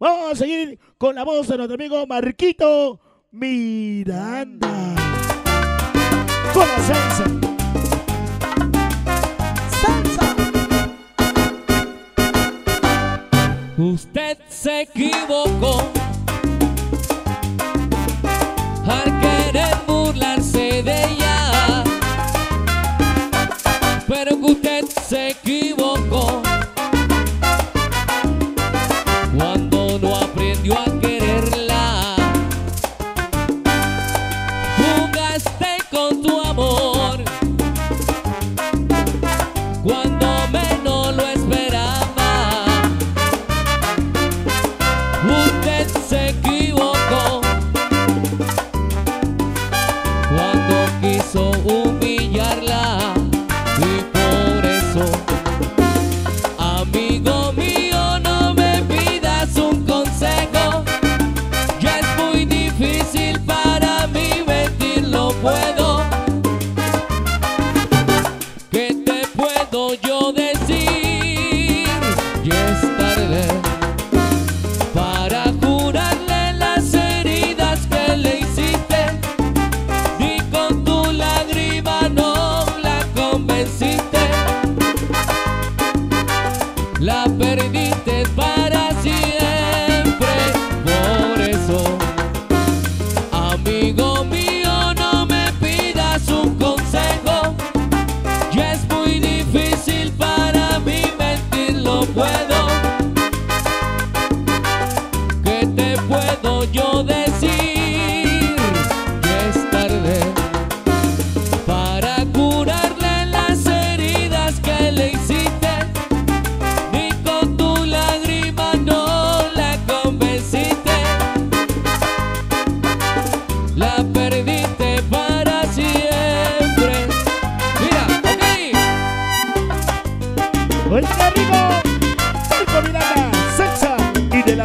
Vamos a seguir con la voz de nuestro amigo Marquito Miranda. Con la salsa. Salsa. Usted se equivocó al querer burlarse de ella, pero usted se equivocó.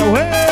away.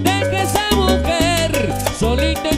deje esa mujer solita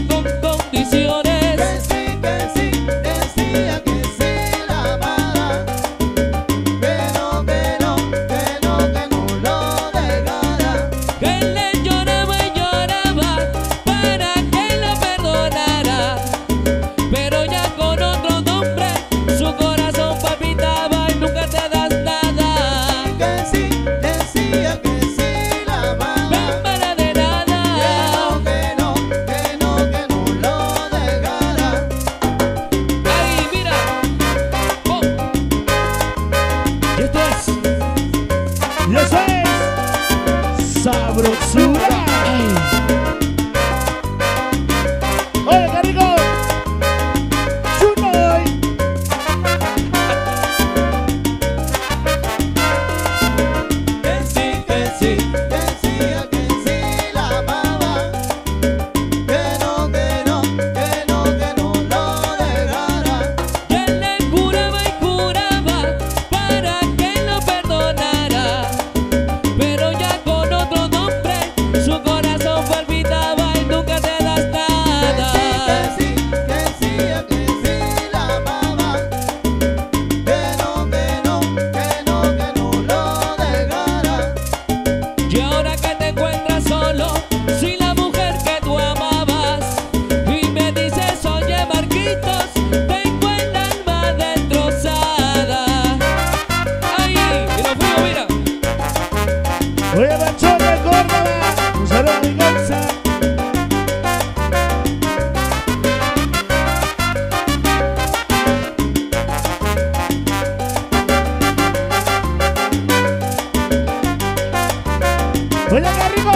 ¡Hola, qué rico!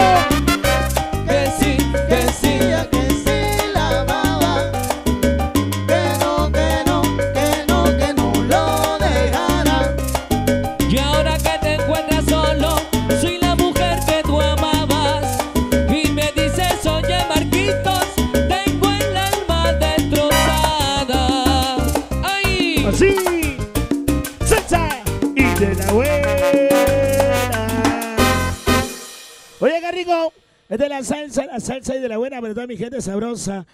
Que sí, que sí, que sí la amaba. Que no, que no, que no, que no lo dejara. Y ahora que te encuentras solo, soy la mujer que tú amabas. Y me dices, oye, Marquitos, tengo el alma destrozada. ¡Ay! ¡Así! Es de la salsa, la salsa y de la buena, pero toda mi gente sabrosa.